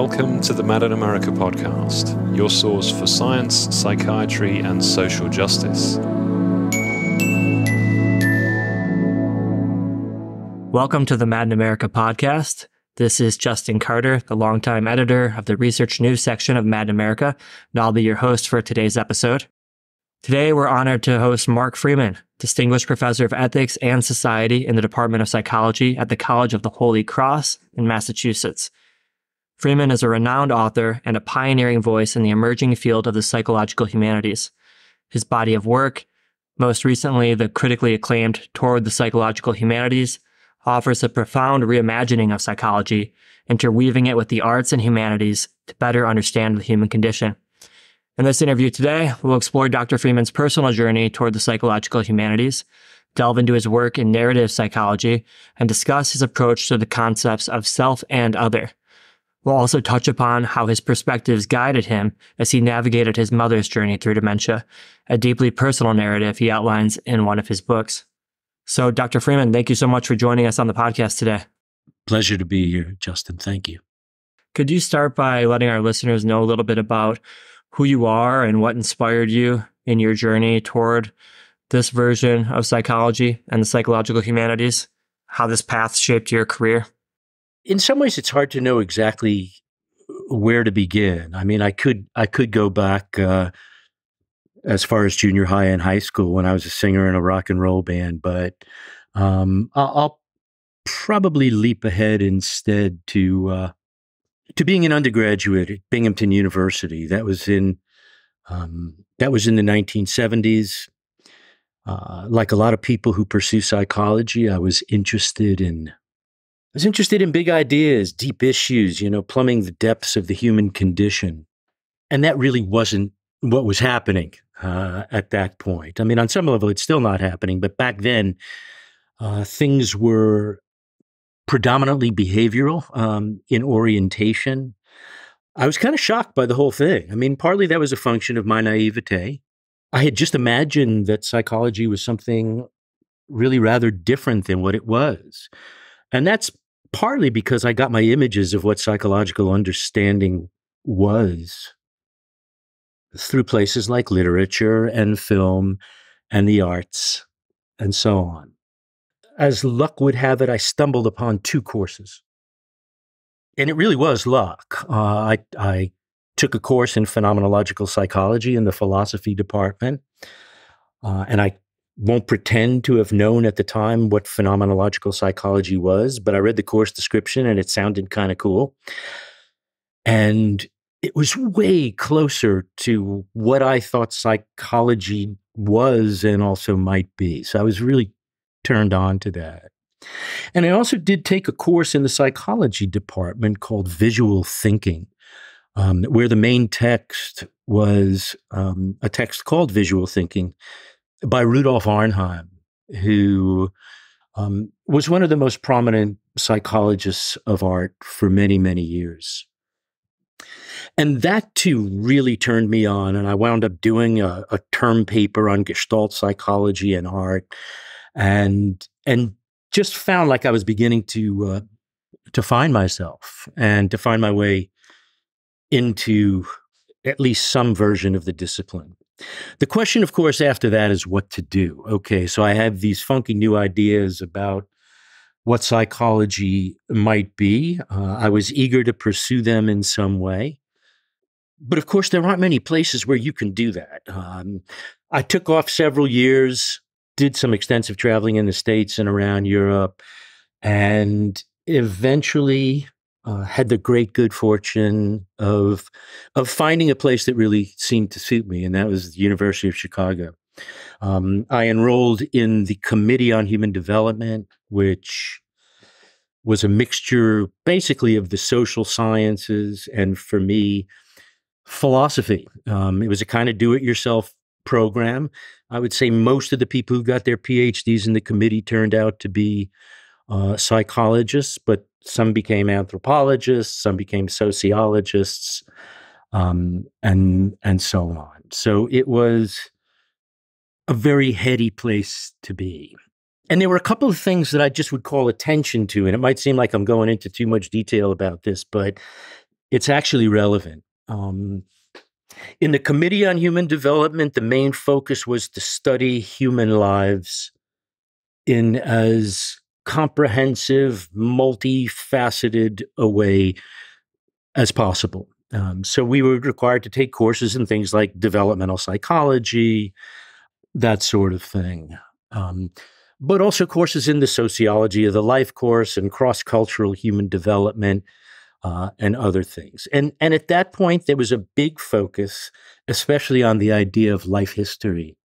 Welcome to the Mad in America podcast, your source for science, psychiatry, and social justice. Welcome to the Mad in America podcast. This is Justin Carter, the longtime editor of the research news section of Mad in America, and I'll be your host for today's episode. Today, we're honored to host Mark Freeman, Distinguished Professor of Ethics and Society in the Department of Psychology at the College of the Holy Cross in Massachusetts. Freeman is a renowned author and a pioneering voice in the emerging field of the psychological humanities. His body of work, most recently the critically acclaimed Toward the Psychological Humanities, offers a profound reimagining of psychology, interweaving it with the arts and humanities to better understand the human condition. In this interview today, we'll explore Dr. Freeman's personal journey toward the psychological humanities, delve into his work in narrative psychology, and discuss his approach to the concepts of self and other. We'll also touch upon how his perspectives guided him as he navigated his mother's journey through dementia, a deeply personal narrative he outlines in one of his books. So, Dr. Freeman, thank you so much for joining us on the podcast today. Pleasure to be here, Justin. Thank you. Could you start by letting our listeners know a little bit about who you are and what inspired you in your journey toward this version of psychology and the psychological humanities? How this path shaped your career? In some ways it's hard to know exactly where to begin. I mean, I could I could go back uh, as far as junior high and high school when I was a singer in a rock and roll band, but um, I'll, I'll, probably leap ahead instead to uh, to being an undergraduate at Binghamton University. That was in um, that was in the 1970s. Uh, like a lot of people who pursue psychology, I was interested in I was interested in big ideas, deep issues, you know, plumbing the depths of the human condition. And that really wasn't what was happening uh, at that point. I mean, on some level, it's still not happening, but back then, uh, things were predominantly behavioral um, in orientation. I was kind of shocked by the whole thing. I mean, partly that was a function of my naivete. I had just imagined that psychology was something really rather different than what it was. And that's partly because I got my images of what psychological understanding was through places like literature and film and the arts and so on. As luck would have it, I stumbled upon two courses. And it really was luck. Uh, I, I took a course in phenomenological psychology in the philosophy department. Uh, and I won't pretend to have known at the time what phenomenological psychology was, but I read the course description and it sounded kind of cool. And it was way closer to what I thought psychology was and also might be. So I was really turned on to that. And I also did take a course in the psychology department called Visual Thinking, um, where the main text was um, a text called Visual Thinking by Rudolf Arnheim, who um, was one of the most prominent psychologists of art for many, many years. And that too really turned me on. And I wound up doing a, a term paper on Gestalt psychology and art, and and just found like I was beginning to uh, to find myself and to find my way into at least some version of the discipline. The question, of course, after that is what to do. Okay, so I have these funky new ideas about what psychology might be. Uh, I was eager to pursue them in some way. But of course, there aren't many places where you can do that. Um, I took off several years, did some extensive traveling in the States and around Europe, and eventually uh, had the great good fortune of of finding a place that really seemed to suit me, and that was the University of Chicago. Um, I enrolled in the Committee on Human Development, which was a mixture basically of the social sciences and for me philosophy. Um, it was a kind of do-it-yourself program. I would say most of the people who got their PhDs in the committee turned out to be uh, psychologists, but some became anthropologists, some became sociologists, um, and and so on. So it was a very heady place to be. And there were a couple of things that I just would call attention to, and it might seem like I'm going into too much detail about this, but it's actually relevant. Um, in the Committee on Human Development, the main focus was to study human lives in as comprehensive, multifaceted a way as possible. Um, so we were required to take courses in things like developmental psychology, that sort of thing. Um, but also courses in the sociology of the life course and cross cultural human development uh, and other things. And, and at that point, there was a big focus, especially on the idea of life history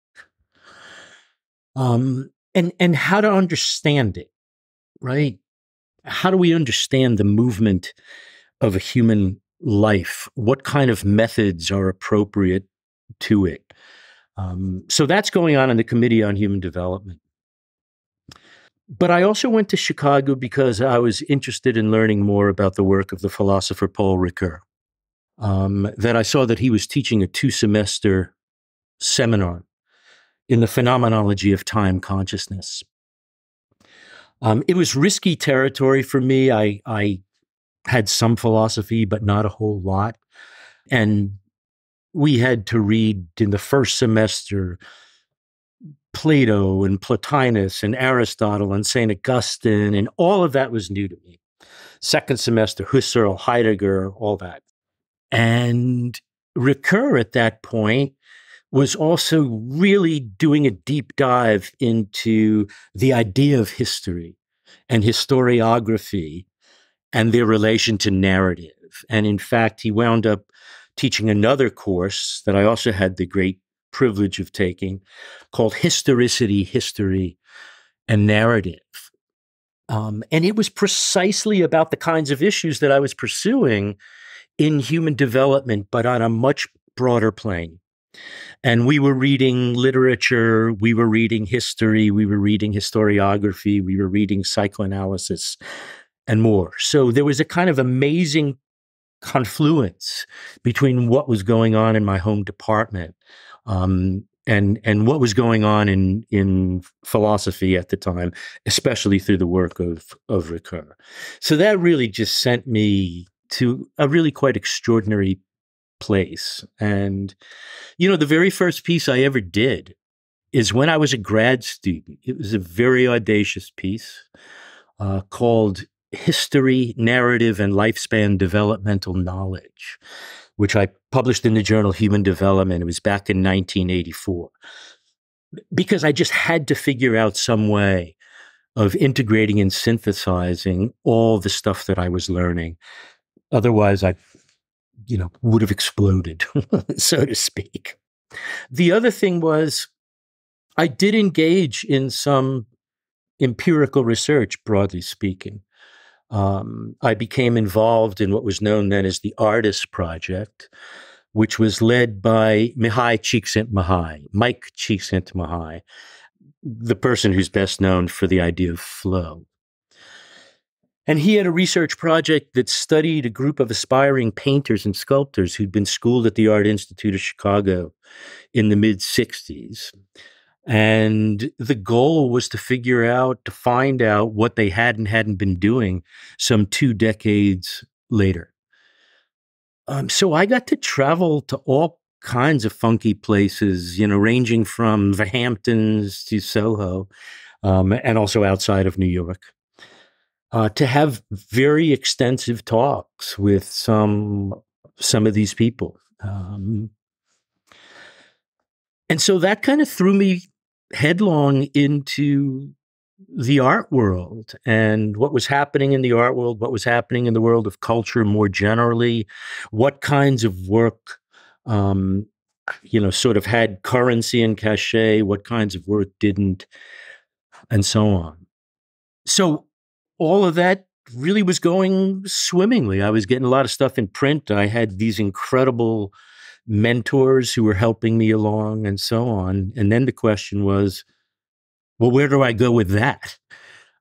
um, and, and how to understand it, right? How do we understand the movement of a human life? What kind of methods are appropriate to it? Um, so that's going on in the Committee on Human Development. But I also went to Chicago because I was interested in learning more about the work of the philosopher Paul Ricoeur. Um, that I saw that he was teaching a two semester seminar in the phenomenology of time consciousness. Um, it was risky territory for me. I, I had some philosophy, but not a whole lot. And we had to read in the first semester Plato and Plotinus and Aristotle and St. Augustine, and all of that was new to me. Second semester, Husserl, Heidegger, all that. And Ricoeur at that point was also really doing a deep dive into the idea of history and historiography and their relation to narrative. And in fact, he wound up teaching another course that I also had the great privilege of taking called Historicity, History, and Narrative. Um, and it was precisely about the kinds of issues that I was pursuing in human development, but on a much broader plane. And we were reading literature, we were reading history, we were reading historiography, we were reading psychoanalysis, and more. So there was a kind of amazing confluence between what was going on in my home department um, and and what was going on in in philosophy at the time, especially through the work of of Ricoeur. So that really just sent me to a really quite extraordinary place. And you know, the very first piece I ever did is when I was a grad student. It was a very audacious piece uh, called history, narrative, and lifespan developmental knowledge, which I published in the journal Human Development. It was back in 1984. Because I just had to figure out some way of integrating and synthesizing all the stuff that I was learning. Otherwise, I, you know, would have exploded, so to speak. The other thing was I did engage in some empirical research, broadly speaking um, I became involved in what was known then as the Artist Project, which was led by Mihaly Csikszentmihalyi, Mike Csikszentmihalyi, the person who's best known for the idea of flow. And he had a research project that studied a group of aspiring painters and sculptors who'd been schooled at the Art Institute of Chicago in the mid 60s. And the goal was to figure out, to find out what they had and hadn't been doing some two decades later. Um, so I got to travel to all kinds of funky places, you know, ranging from the Hamptons to Soho, um, and also outside of New York, uh, to have very extensive talks with some some of these people. Um, and so that kind of threw me headlong into the art world and what was happening in the art world, what was happening in the world of culture more generally, what kinds of work, um, you know, sort of had currency and cachet, what kinds of work didn't, and so on. So all of that really was going swimmingly. I was getting a lot of stuff in print. I had these incredible mentors who were helping me along and so on. And then the question was, well, where do I go with that?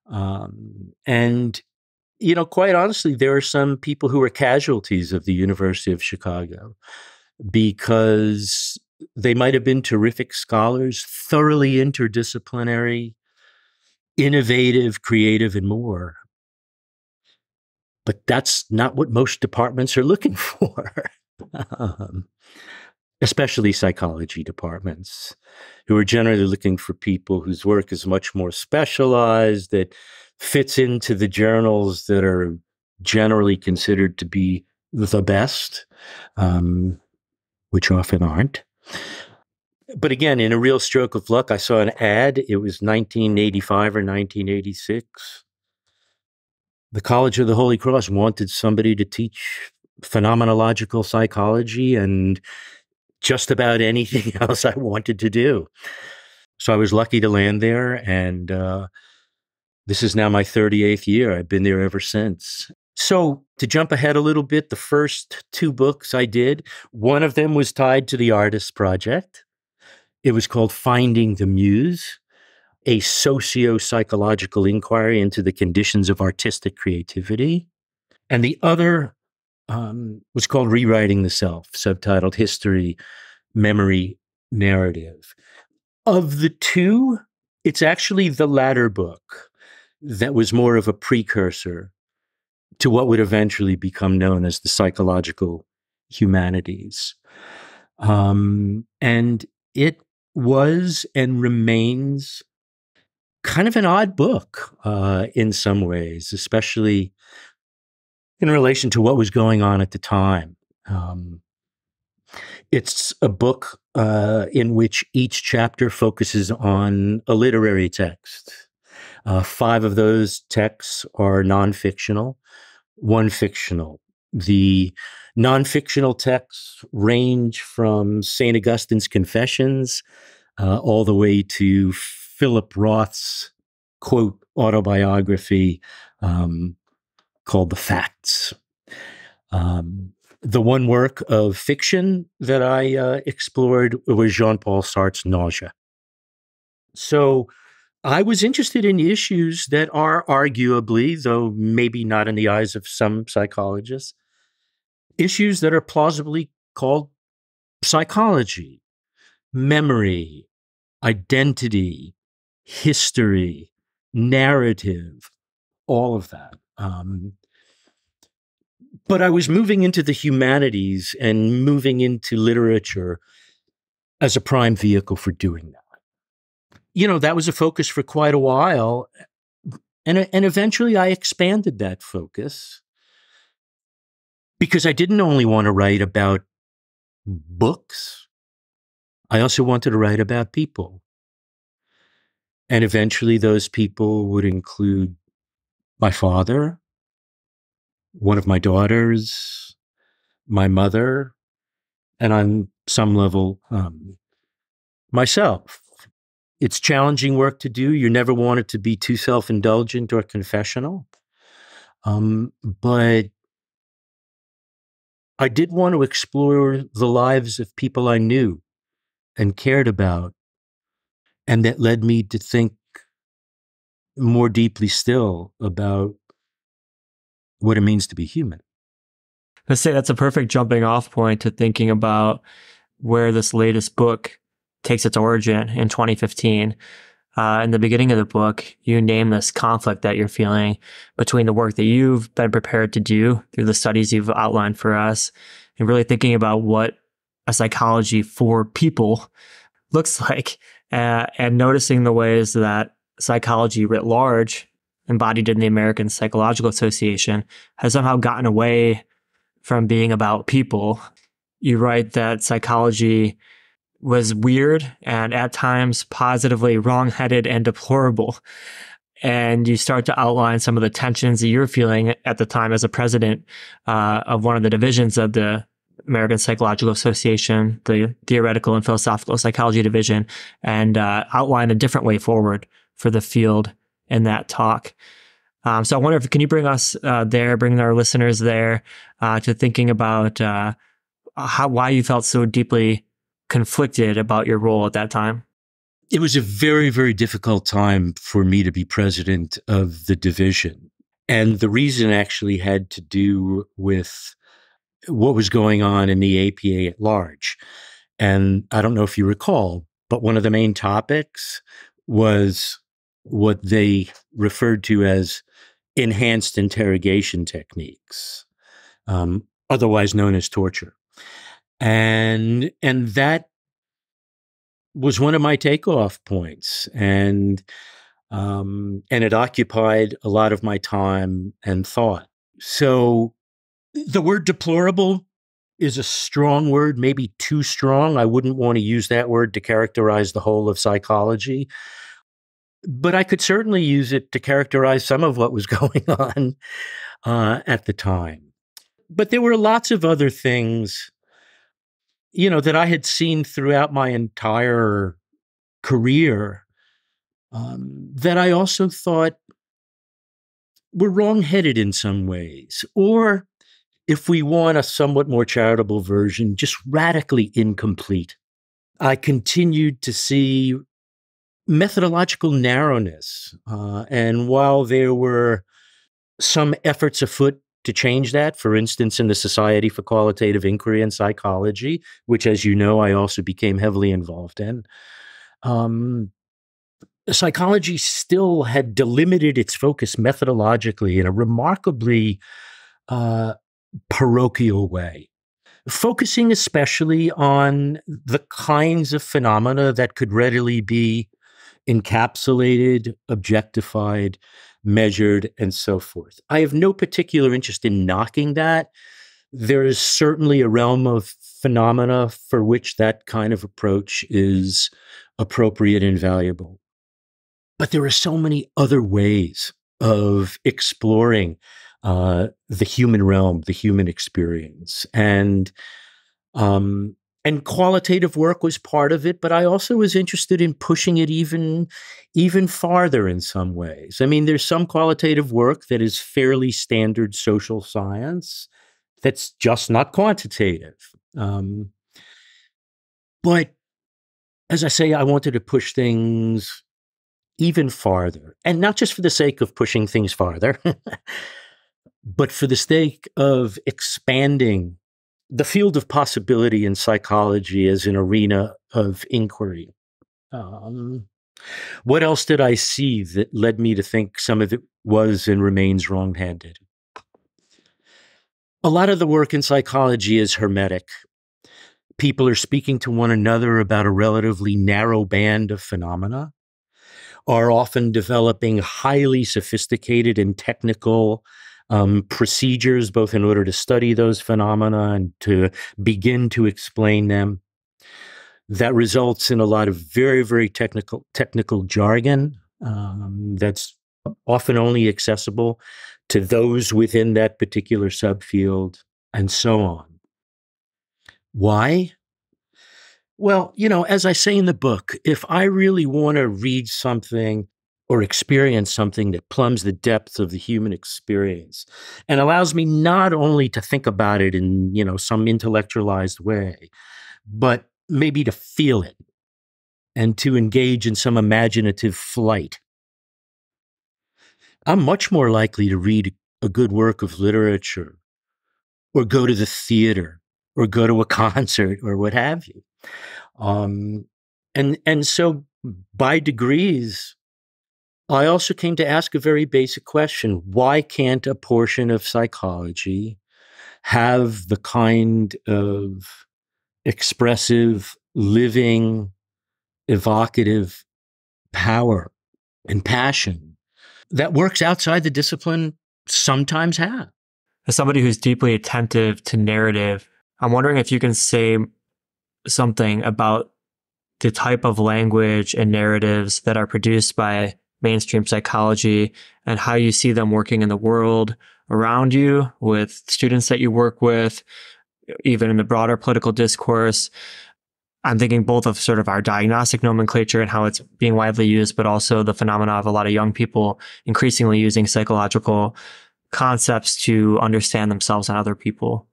Um, and, you know, quite honestly, there are some people who are casualties of the University of Chicago because they might have been terrific scholars, thoroughly interdisciplinary, innovative, creative, and more. but that's not what most departments are looking for, um, especially psychology departments, who are generally looking for people whose work is much more specialized, that fits into the journals that are generally considered to be the best, um, which often aren't. But again, in a real stroke of luck, I saw an ad. It was 1985 or 1986. The College of the Holy Cross wanted somebody to teach phenomenological psychology and just about anything else I wanted to do. So I was lucky to land there. And uh, this is now my 38th year. I've been there ever since. So, to jump ahead a little bit, the first two books I did, one of them was tied to the Artist Project. It was called Finding the Muse, a socio psychological inquiry into the conditions of artistic creativity. And the other um, was called Rewriting the Self, subtitled History, Memory, Narrative. Of the two, it's actually the latter book that was more of a precursor to what would eventually become known as the psychological humanities. Um, and it was and remains kind of an odd book uh, in some ways, especially in relation to what was going on at the time. Um, it's a book uh, in which each chapter focuses on a literary text. Uh, five of those texts are non fictional, one fictional. The non fictional texts range from St. Augustine's Confessions uh, all the way to Philip Roth's quote autobiography um, called The Facts. Um, the one work of fiction that I uh, explored was Jean Paul Sartre's Nausea. So I was interested in issues that are arguably, though maybe not in the eyes of some psychologists, issues that are plausibly called psychology, memory, identity, history, narrative, all of that. Um, but I was moving into the humanities and moving into literature as a prime vehicle for doing that you know, that was a focus for quite a while. And, and eventually I expanded that focus because I didn't only want to write about books, I also wanted to write about people. And eventually those people would include my father, one of my daughters, my mother, and on some level, um, myself. It's challenging work to do. You never want it to be too self indulgent or confessional. Um, but I did want to explore the lives of people I knew and cared about. And that led me to think more deeply still about what it means to be human. Let's say that's a perfect jumping off point to thinking about where this latest book takes its origin in 2015. Uh, in the beginning of the book, you name this conflict that you're feeling between the work that you've been prepared to do through the studies you've outlined for us and really thinking about what a psychology for people looks like uh, and noticing the ways that psychology writ large, embodied in the American Psychological Association, has somehow gotten away from being about people. You write that psychology was weird and at times positively wrongheaded and deplorable. And you start to outline some of the tensions that you're feeling at the time as a president uh, of one of the divisions of the American Psychological Association, the Theoretical and Philosophical Psychology Division, and uh, outline a different way forward for the field in that talk. Um, so I wonder if can you bring us uh, there, bring our listeners there uh, to thinking about uh, how why you felt so deeply conflicted about your role at that time? It was a very, very difficult time for me to be president of the division. And the reason actually had to do with what was going on in the APA at large. And I don't know if you recall, but one of the main topics was what they referred to as enhanced interrogation techniques, um, otherwise known as torture. And, and that was one of my takeoff points. And, um, and it occupied a lot of my time and thought. So the word deplorable is a strong word, maybe too strong. I wouldn't want to use that word to characterize the whole of psychology. But I could certainly use it to characterize some of what was going on uh, at the time. But there were lots of other things, you know, that I had seen throughout my entire career um, that I also thought were wrongheaded in some ways, or if we want a somewhat more charitable version, just radically incomplete. I continued to see methodological narrowness. Uh, and while there were some efforts afoot to change that, for instance, in the Society for Qualitative Inquiry and Psychology, which, as you know, I also became heavily involved in, um, psychology still had delimited its focus methodologically in a remarkably uh, parochial way, focusing especially on the kinds of phenomena that could readily be encapsulated, objectified, measured, and so forth. I have no particular interest in knocking that. There is certainly a realm of phenomena for which that kind of approach is appropriate and valuable. But there are so many other ways of exploring uh, the human realm, the human experience, and um, and qualitative work was part of it. But I also was interested in pushing it even even farther in some ways. I mean, there's some qualitative work that is fairly standard social science that's just not quantitative. Um, but as I say, I wanted to push things even farther, and not just for the sake of pushing things farther. but for the sake of expanding the field of possibility in psychology as an arena of inquiry. Um, what else did I see that led me to think some of it was and remains wrong handed? A lot of the work in psychology is hermetic. People are speaking to one another about a relatively narrow band of phenomena, are often developing highly sophisticated and technical um, procedures, both in order to study those phenomena and to begin to explain them. That results in a lot of very, very technical technical jargon um, that's often only accessible to those within that particular subfield, and so on. Why? Well, you know, as I say in the book, if I really want to read something or experience something that plumbs the depths of the human experience and allows me not only to think about it in you know some intellectualized way but maybe to feel it and to engage in some imaginative flight. I'm much more likely to read a good work of literature or go to the theater or go to a concert or what have you. Um, and and so by degrees I also came to ask a very basic question why can't a portion of psychology have the kind of expressive, living, evocative power and passion that works outside the discipline sometimes have? As somebody who's deeply attentive to narrative, I'm wondering if you can say something about the type of language and narratives that are produced by mainstream psychology and how you see them working in the world around you with students that you work with, even in the broader political discourse. I'm thinking both of sort of our diagnostic nomenclature and how it's being widely used, but also the phenomena of a lot of young people increasingly using psychological concepts to understand themselves and other people.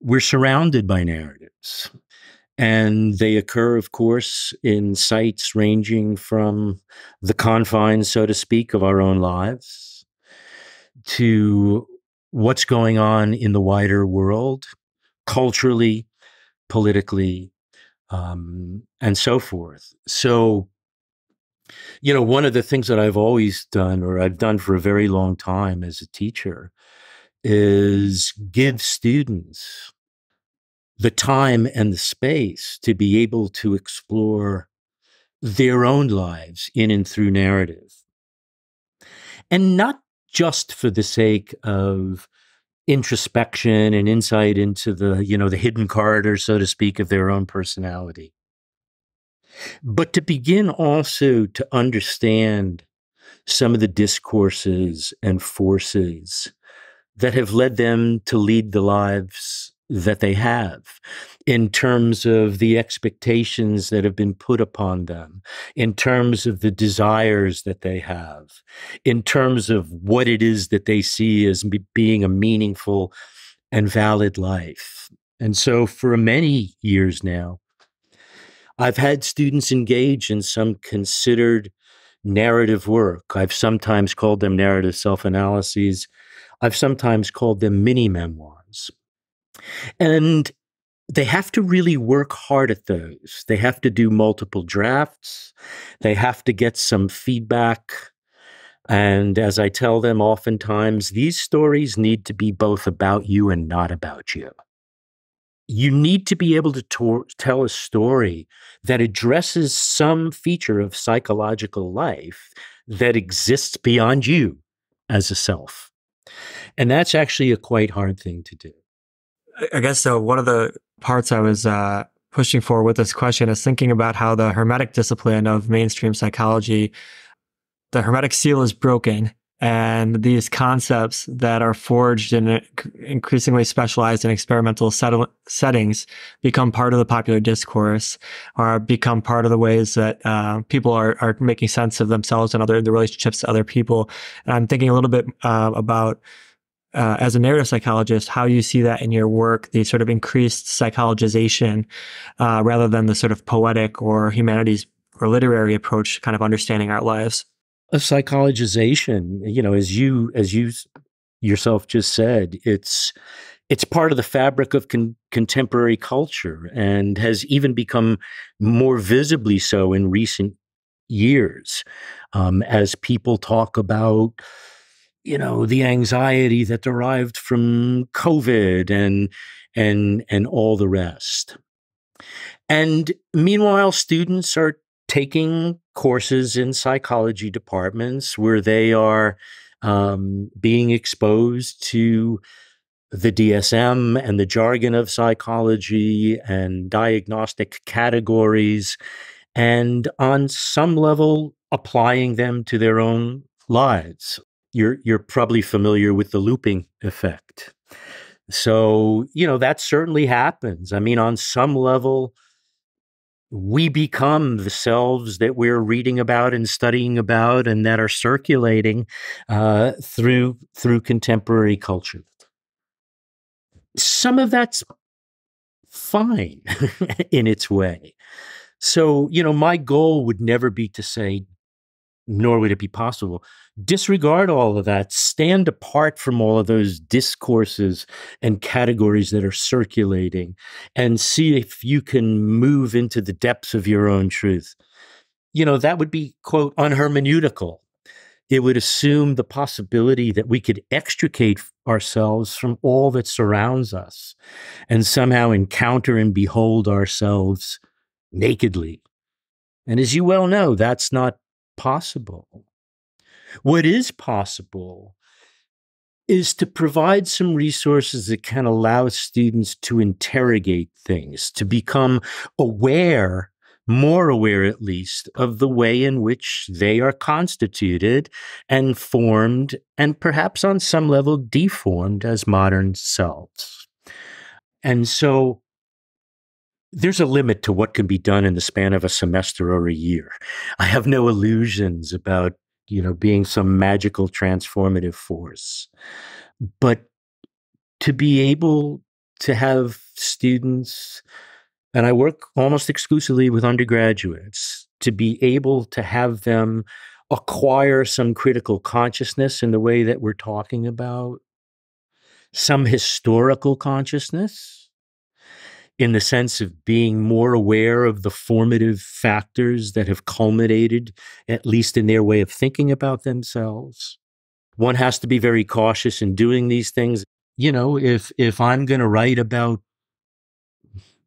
We're surrounded by narratives. And they occur, of course, in sites ranging from the confines, so to speak, of our own lives to what's going on in the wider world, culturally, politically, um, and so forth. So You know, one of the things that I've always done, or I've done for a very long time as a teacher, is give students the time and the space to be able to explore their own lives in and through narrative. And not just for the sake of introspection and insight into the, you know, the hidden corridors, so to speak, of their own personality. But to begin also to understand some of the discourses and forces that have led them to lead the lives that they have in terms of the expectations that have been put upon them, in terms of the desires that they have, in terms of what it is that they see as being a meaningful and valid life. And so for many years now, I've had students engage in some considered narrative work. I've sometimes called them narrative self analyses. I've sometimes called them mini memoirs. And they have to really work hard at those. They have to do multiple drafts. They have to get some feedback. And as I tell them oftentimes, these stories need to be both about you and not about you. You need to be able to tell a story that addresses some feature of psychological life that exists beyond you as a self. And that's actually a quite hard thing to do. I guess so. One of the parts I was uh, pushing for with this question is thinking about how the hermetic discipline of mainstream psychology, the hermetic seal is broken, and these concepts that are forged in increasingly specialized and experimental set- settings become part of the popular discourse or become part of the ways that uh, people are, are making sense of themselves and other the relationships to other people. And I'm thinking a little bit uh, about uh, as a narrative psychologist, how you see that in your work, the sort of increased psychologization, uh, rather than the sort of poetic or humanities or literary approach to kind of understanding our lives. A psychologization, you know, as you as you yourself just said, it's it's part of the fabric of con- contemporary culture and has even become more visibly so in recent years um, as people talk about you know the anxiety that derived from covid and and and all the rest. And meanwhile students are taking courses in psychology departments where they are um, being exposed to the DSM and the jargon of psychology and diagnostic categories, and on some level, applying them to their own lives you're you're probably familiar with the looping effect. So, you know, that certainly happens. I mean, on some level, we become the selves that we're reading about and studying about and that are circulating uh, through through contemporary culture. Some of that's fine in its way. So, you know, my goal would never be to say, nor would it be possible. Disregard all of that, stand apart from all of those discourses and categories that are circulating, and see if you can move into the depths of your own truth. You know, that would be, quote, unhermeneutical. It would assume the possibility that we could extricate ourselves from all that surrounds us and somehow encounter and behold ourselves nakedly. And as you well know, that's not possible. What is possible is to provide some resources that can allow students to interrogate things, to become aware, more aware at least, of the way in which they are constituted and formed, and perhaps on some level deformed as modern selves. And so there's a limit to what can be done in the span of a semester or a year. I have no illusions about, you know, being some magical transformative force. But to be able to have students, and I work almost exclusively with undergraduates, to be able to have them acquire some critical consciousness in the way that we're talking about, some historical consciousness, in the sense of being more aware of the formative factors that have culminated, at least in their way of thinking about themselves. One has to be very cautious in doing these things. You know, if if I'm going to write about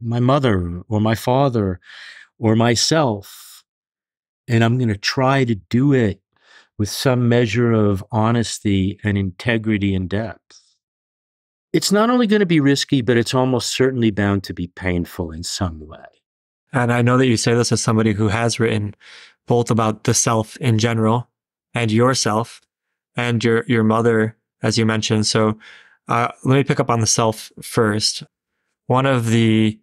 my mother or my father or myself, and I'm going to try to do it with some measure of honesty and integrity and depth, it's not only going to be risky, but it's almost certainly bound to be painful in some way. And I know that you say this as somebody who has written both about the self in general and yourself and your your mother, as you mentioned. So uh, let me pick up on the self first. One of the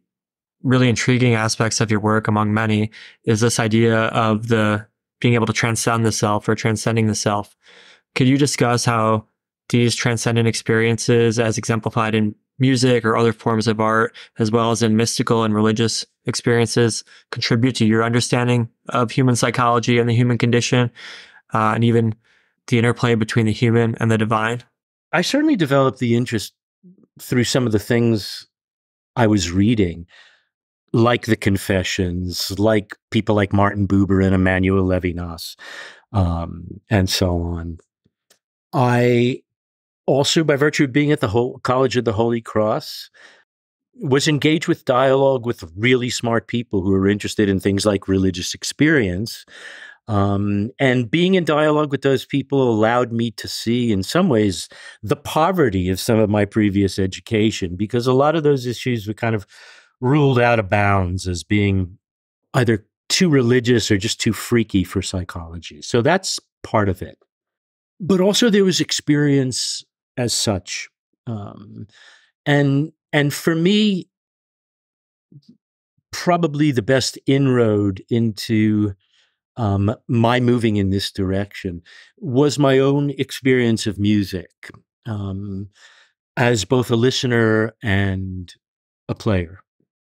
really intriguing aspects of your work, among many, is this idea of the being able to transcend the self or transcending the self. Could you discuss how these transcendent experiences as exemplified in music or other forms of art, as well as in mystical and religious experiences, contribute to your understanding of human psychology and the human condition, uh, and even the interplay between the human and the divine? I certainly developed the interest through some of the things I was reading, like the Confessions, like people like Martin Buber and Emmanuel Levinas, um, and so on. I also, by virtue of being at the whole College of the Holy Cross, was engaged with dialogue with really smart people who were interested in things like religious experience. Um, and being in dialogue with those people allowed me to see, in some ways, the poverty of some of my previous education, because a lot of those issues were kind of ruled out of bounds as being either too religious or just too freaky for psychology. So that's part of it. But also, there was experience as such. Um, and and for me, probably the best inroad into um, my moving in this direction was my own experience of music um, as both a listener and a player.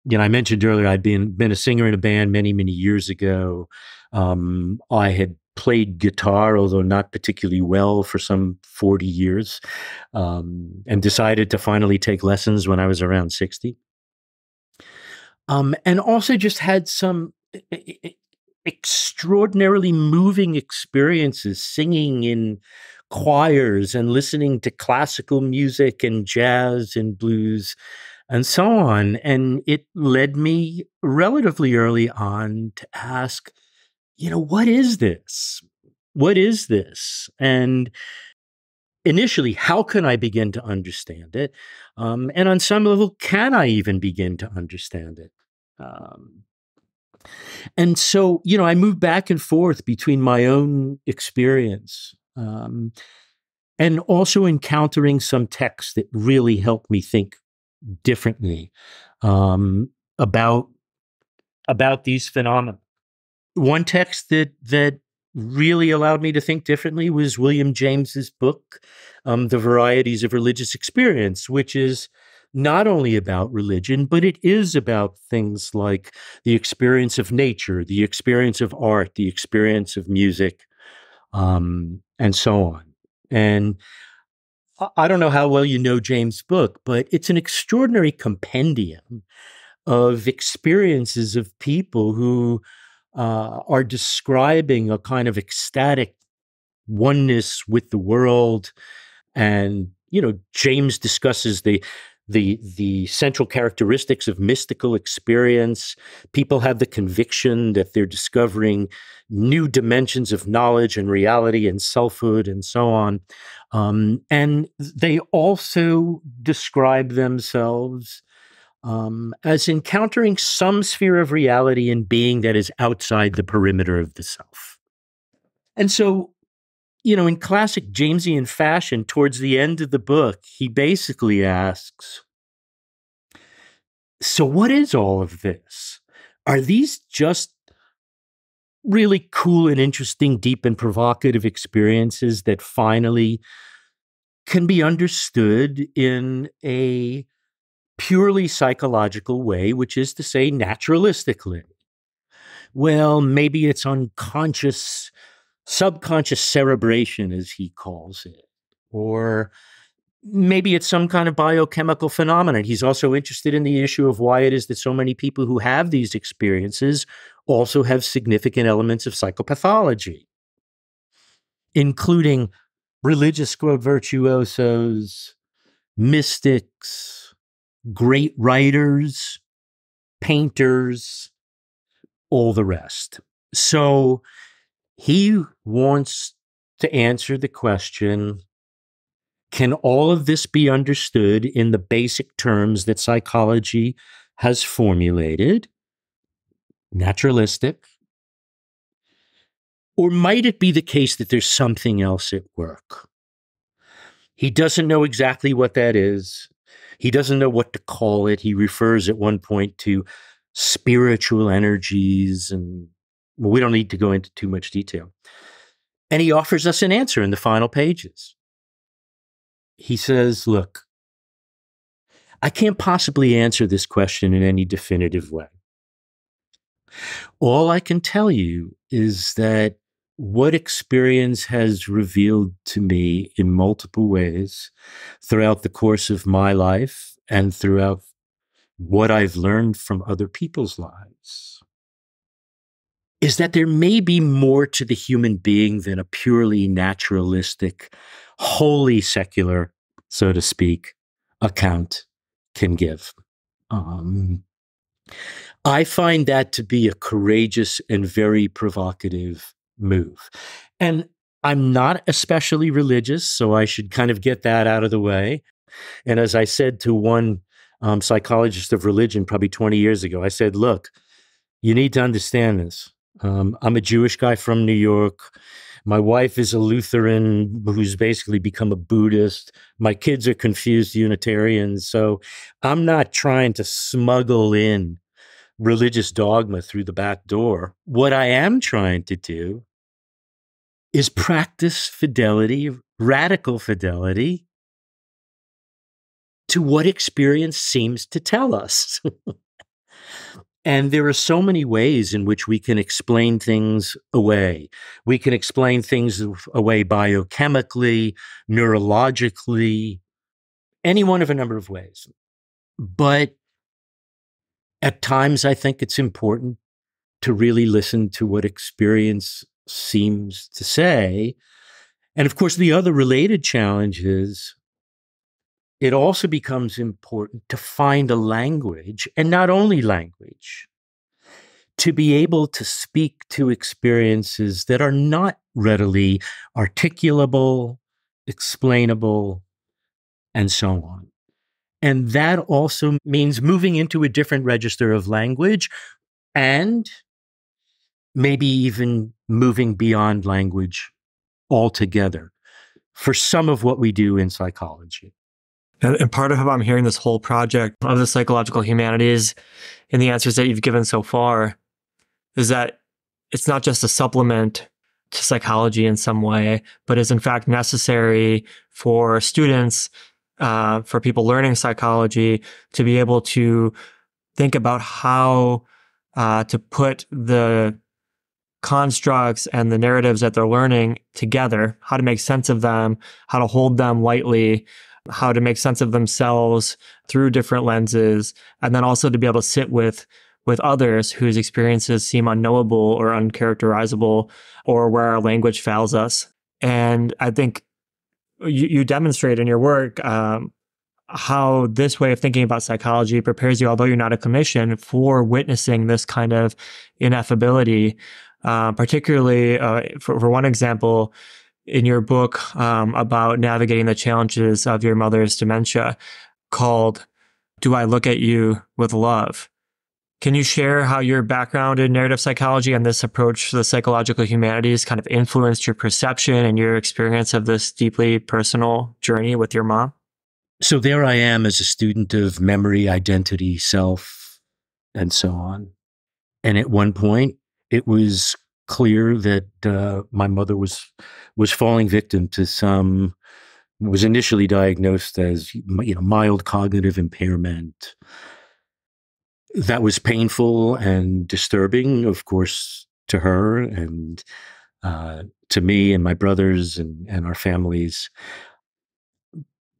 You know, I mentioned earlier I'd been been a singer in a band many many years ago. Um, I had played guitar, although not particularly well, for some 40 years, um, and decided to finally take lessons when I was around 60. Um, and also just had some extraordinarily moving experiences singing in choirs and listening to classical music and jazz and blues and so on. And it led me relatively early on to ask, you know, what is this? What is this? And initially, how can I begin to understand it? Um, and on some level, can I even begin to understand it? Um, and so, you know, I moved back and forth between my own experience um, and also encountering some texts that really helped me think differently um, about about these phenomena one text that that really allowed me to think differently was William James's book, um, "The Varieties of Religious Experience," which is not only about religion, but it is about things like the experience of nature, the experience of art, the experience of music, um, and so on. And I don't know how well you know James' book, but it's an extraordinary compendium of experiences of people who uh, are describing a kind of ecstatic oneness with the world. And, you know, James discusses the the the central characteristics of mystical experience people have the conviction that they're discovering new dimensions of knowledge and reality and selfhood and so on um, and they also describe themselves um, as encountering some sphere of reality and being that is outside the perimeter of the self. And so, you know, in classic Jamesian fashion, towards the end of the book, he basically asks, So, what is all of this? Are these just really cool and interesting, deep and provocative experiences that finally can be understood in a purely psychological way, which is to say, naturalistically. Well, maybe it's unconscious, subconscious cerebration, as he calls it, or maybe it's some kind of biochemical phenomenon. He's also interested in the issue of why it is that so many people who have these experiences also have significant elements of psychopathology, including religious virtuosos, mystics, great writers, painters, all the rest. So he wants to answer the question can all of this be understood in the basic terms that psychology has formulated? Naturalistic. Or might it be the case that there's something else at work? He doesn't know exactly what that is. He doesn't know what to call it. He refers at one point to spiritual energies, and well, we don't need to go into too much detail. And he offers us an answer in the final pages he says, Look, I can't possibly answer this question in any definitive way. All I can tell you is that what experience has revealed to me in multiple ways throughout the course of my life and throughout what I've learned from other people's lives is that there may be more to the human being than a purely naturalistic wholly secular, so to speak, account can give. Um, I find that to be a courageous and very provocative move. And I'm not especially religious, so I should kind of get that out of the way. And as I said to one um, psychologist of religion probably 20 years ago, I said, look, you need to understand this. Um, I'm a Jewish guy from New York. My wife is a Lutheran who's basically become a Buddhist. My kids are confused Unitarians. So I'm not trying to smuggle in religious dogma through the back door. What I am trying to do is practice fidelity, radical fidelity to what experience seems to tell us. And there are so many ways in which we can explain things away. We can explain things away biochemically, neurologically, any one of a number of ways. But at times, I think it's important to really listen to what experience seems to say. And of course, the other related challenge is it also becomes important to find a language, and not only language, to be able to speak to experiences that are not readily articulable, explainable, and so on. And that also means moving into a different register of language and maybe even moving beyond language altogether for some of what we do in psychology. And, part of how I'm hearing this whole project of the psychological humanities and the answers that you've given so far is that it's not just a supplement to psychology in some way, but is in fact necessary for students, uh, for people learning psychology to be able to think about how uh, to put the constructs and the narratives that they're learning together, how to make sense of them, how to hold them lightly, how to make sense of themselves through different lenses, and then also to be able to sit with with others whose experiences seem unknowable or uncharacterizable or where our language fails us. And I think you, you demonstrate in your work um, how this way of thinking about psychology prepares you, although you're not a clinician, for witnessing this kind of ineffability. Uh, particularly, uh, for, for one example, in your book um, about navigating the challenges of your mother's dementia called Do I Look at You with Love? Can you share how your background in narrative psychology and this approach to the psychological humanities kind of influenced your perception and your experience of this deeply personal journey with your mom? So there I am as a student of memory, identity, self, and so on. And at one point, it was clear that uh, my mother was was falling victim to some was initially diagnosed as you know mild cognitive impairment that was painful and disturbing of course to her and uh, to me and my brothers and, and our families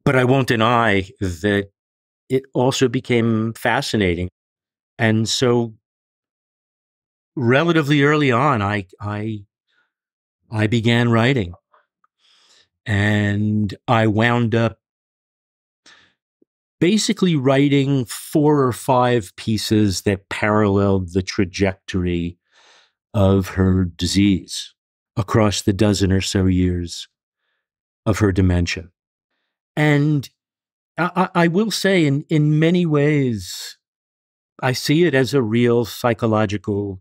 But I won't deny that it also became fascinating. And so relatively early on, I, I, I began writing and I wound up basically writing four or five pieces that paralleled the trajectory of her disease across the dozen or so years of her dementia. And I, I, will say, in, in many ways, I see it as a real psychological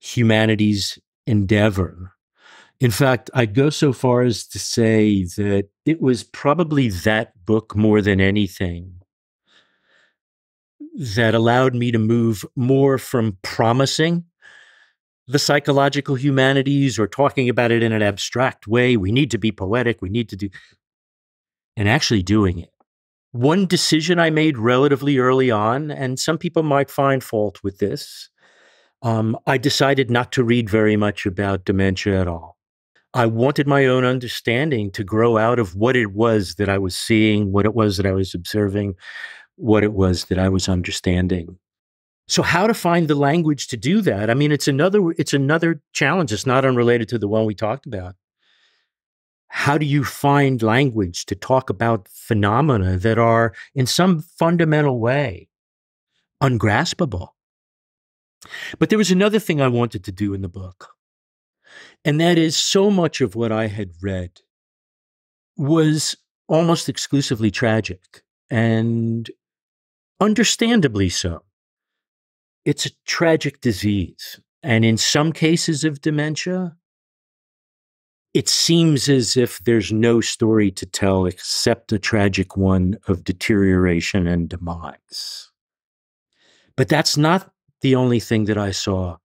humanities endeavor. In fact, I'd go so far as to say that it was probably that book more than anything that allowed me to move more from promising the psychological humanities or talking about it in an abstract way. We need to be poetic. We need to do, and actually doing it. One decision I made relatively early on, and some people might find fault with this, um, I decided not to read very much about dementia at all. I wanted my own understanding to grow out of what it was that I was seeing, what it was that I was observing, what it was that I was understanding. So how to find the language to do that? I mean, it's another it's another challenge. It's not unrelated to the one we talked about. How do you find language to talk about phenomena that are in some fundamental way ungraspable? But there was another thing I wanted to do in the book. And that is so much of what I had read was almost exclusively tragic and understandably so. It's a tragic disease. And in some cases of dementia, it seems as if there's no story to tell except a tragic one of deterioration and demise. But that's not the only thing that I saw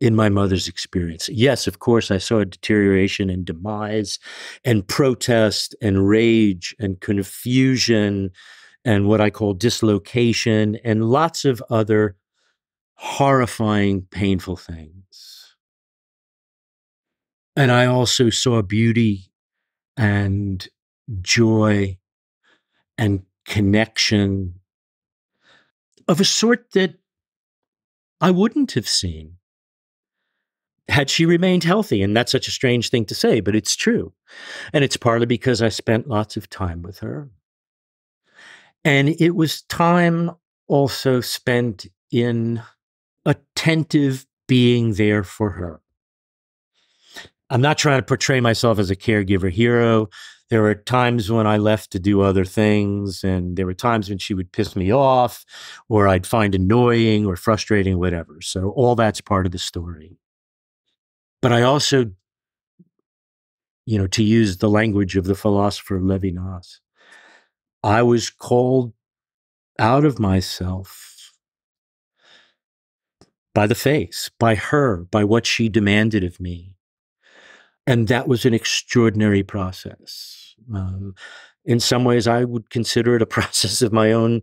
in my mother's experience. Yes, of course, I saw a deterioration and demise and protest and rage and confusion and what I call dislocation and lots of other horrifying, painful things. And I also saw beauty and joy and connection of a sort that I wouldn't have seen had she remained healthy. And that's such a strange thing to say, but it's true. And it's partly because I spent lots of time with her. And it was time also spent in attentive being there for her. I'm not trying to portray myself as a caregiver hero. There were times when I left to do other things, and there were times when she would piss me off, or I'd find annoying or frustrating, whatever. So, all that's part of the story. But I also, you know, to use the language of the philosopher Levinas, I was called out of myself by the face, by her, by what she demanded of me. And that was an extraordinary process. Um, in some ways, I would consider it a process of my own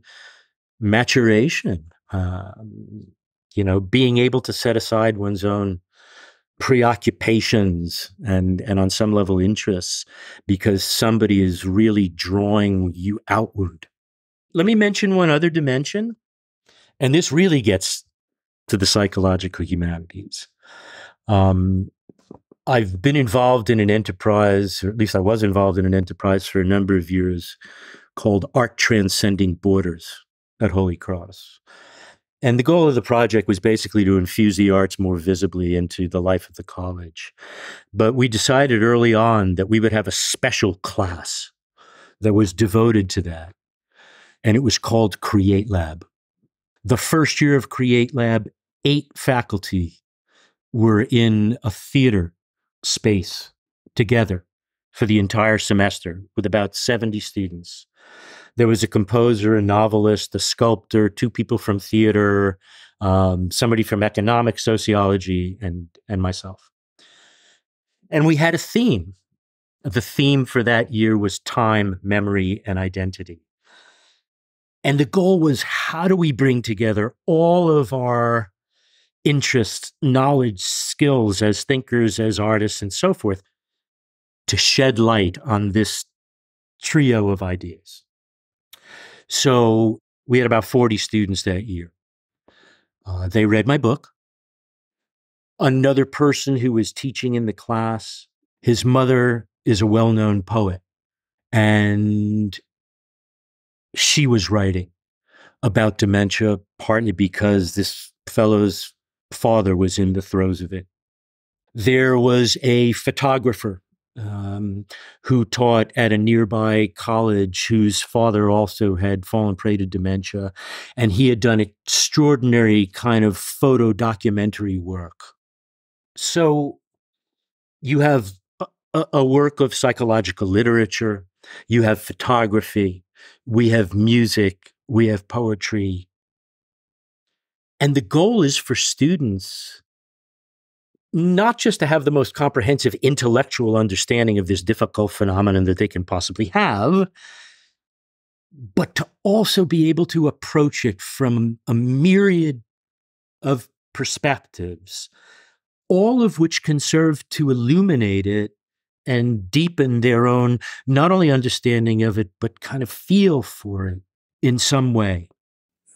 maturation. Um, you know, being able to set aside one's own preoccupations and and on some level interests because somebody is really drawing you outward. Let me mention one other dimension, and this really gets to the psychological humanities. Um, I've been involved in an enterprise, or at least I was involved in an enterprise for a number of years called Art Transcending Borders at Holy Cross. And the goal of the project was basically to infuse the arts more visibly into the life of the college. But we decided early on that we would have a special class that was devoted to that. And it was called Create Lab. The first year of Create Lab, eight faculty were in a theater space together for the entire semester with about 70 students. There was a composer, a novelist, a sculptor, two people from theater, um, somebody from economic sociology, and, and myself. And we had a theme. The theme for that year was time, memory, and identity. And the goal was how do we bring together all of our interests, knowledge, skills as thinkers, as artists, and so forth, to shed light on this trio of ideas. So we had about 40 students that year. Uh, they read my book. Another person who was teaching in the class, his mother is a well known poet, and she was writing about dementia, partly because this fellow's father was in the throes of it. There was a photographer um, who taught at a nearby college whose father also had fallen prey to dementia. And he had done extraordinary kind of photo documentary work. So you have a, a work of psychological literature, you have photography, we have music, we have poetry. And the goal is for students not just to have the most comprehensive intellectual understanding of this difficult phenomenon that they can possibly have, but to also be able to approach it from a myriad of perspectives, all of which can serve to illuminate it and deepen their own not only understanding of it, but kind of feel for it in some way.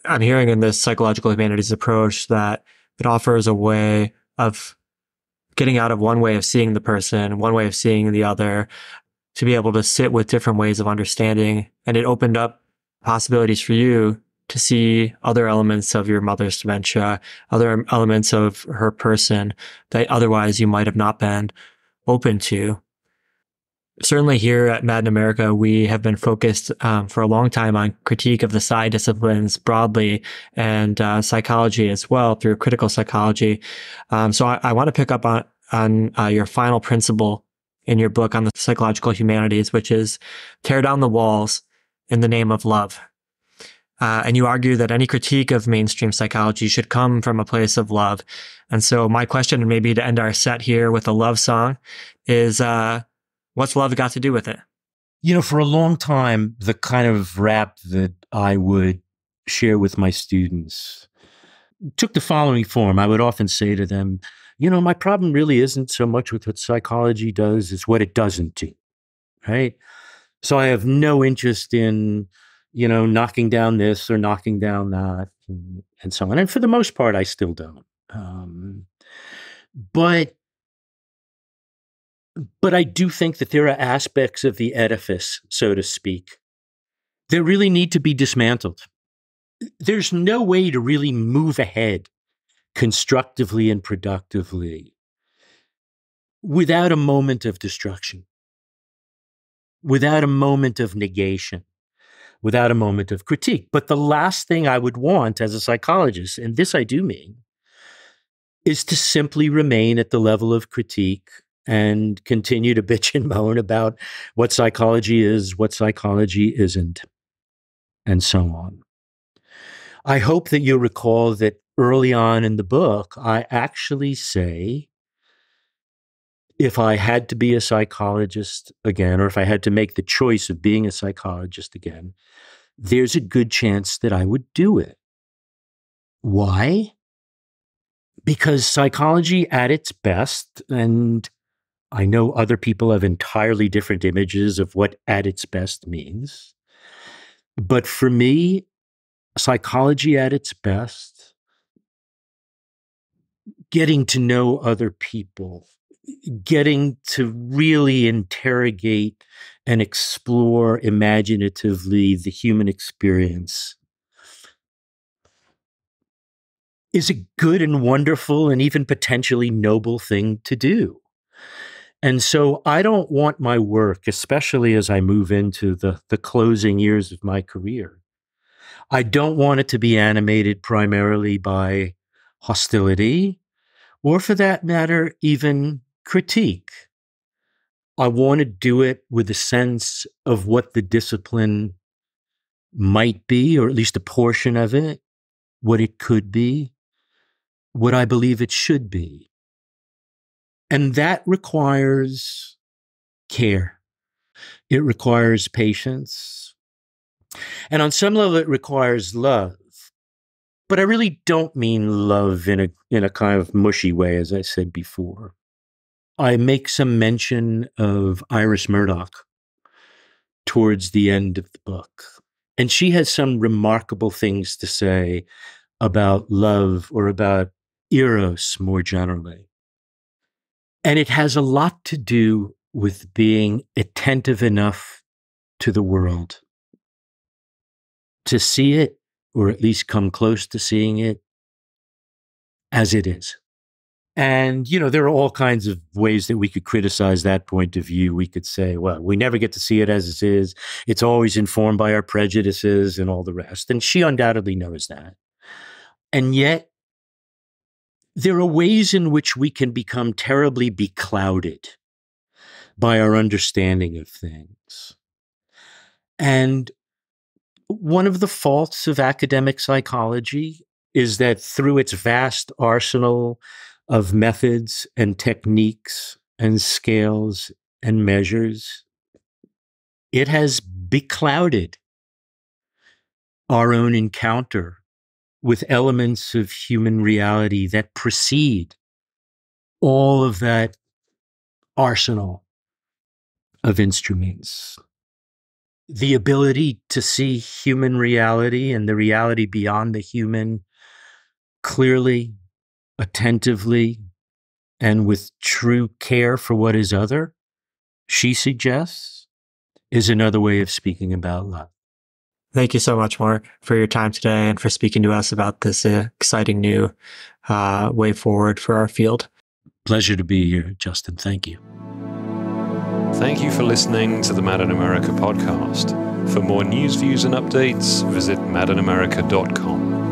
I'm hearing in this psychological humanities approach that it offers a way of getting out of one way of seeing the person, one way of seeing the other, to be able to sit with different ways of understanding. And it opened up possibilities for you to see other elements of your mother's dementia, other elements of her person that otherwise you might have not been open to. Certainly here at Mad in America, we have been focused um, for a long time on critique of the psy disciplines broadly and uh, psychology as well through critical psychology. Um, so I, I want to pick up on, on uh, your final principle in your book on the psychological humanities, which is tear down the walls in the name of love. Uh, and you argue that any critique of mainstream psychology should come from a place of love. And so my question, and maybe to end our set here with a love song, is uh, What's love got to do with it? You know, for a long time, the kind of rap that I would share with my students took the following form. I would often say to them, you know, my problem really isn't so much with what psychology does, it's what it doesn't do. Right. So I have no interest in, you know, knocking down this or knocking down that and, and so on. And for the most part, I still don't. Um, but but I do think that there are aspects of the edifice, so to speak, that really need to be dismantled. There's no way to really move ahead constructively and productively without a moment of destruction, without a moment of negation, without a moment of critique. But the last thing I would want as a psychologist, and this I do mean, is to simply remain at the level of critique and continue to bitch and moan about what psychology is, what psychology isn't, and so on. I hope that you recall that early on in the book, I actually say if I had to be a psychologist again, or if I had to make the choice of being a psychologist again, there's a good chance that I would do it. Why? Because psychology at its best, and I know other people have entirely different images of what at its best means. But for me, psychology at its best, getting to know other people, getting to really interrogate and explore imaginatively the human experience is a good and wonderful and even potentially noble thing to do. And so I don't want my work, especially as I move into the, the closing years of my career, I don't want it to be animated primarily by hostility or, for that matter, even critique. I want to do it with a sense of what the discipline might be, or at least a portion of it, what it could be, what I believe it should be. And that requires care. It requires patience. And on some level, it requires love. But I really don't mean love in a, in a kind of mushy way, as I said before. I make some mention of Iris Murdoch, towards the end of the book. And she has some remarkable things to say about love or about eros more generally. And it has a lot to do with being attentive enough to the world to see it, or at least come close to seeing it as it is. And, you know, there are all kinds of ways that we could criticize that point of view. We could say, well, we never get to see it as it is. It's always informed by our prejudices and all the rest. And she undoubtedly knows that. And yet, there are ways in which we can become terribly beclouded by our understanding of things. And one of the faults of academic psychology is that through its vast arsenal of methods and techniques and scales and measures, it has beclouded our own encounter with elements of human reality that precede all of that arsenal of instruments. The ability to see human reality and the reality beyond the human clearly attentively and with true care for what is other, she suggests, is another way of speaking about love. Thank you so much, Mark, for your time today and for speaking to us about this exciting new uh, way forward for our field. Pleasure to be here, Justin. Thank you. Thank you for listening to the Mad in America podcast. For more news, views, and updates, visit madinamerica.com.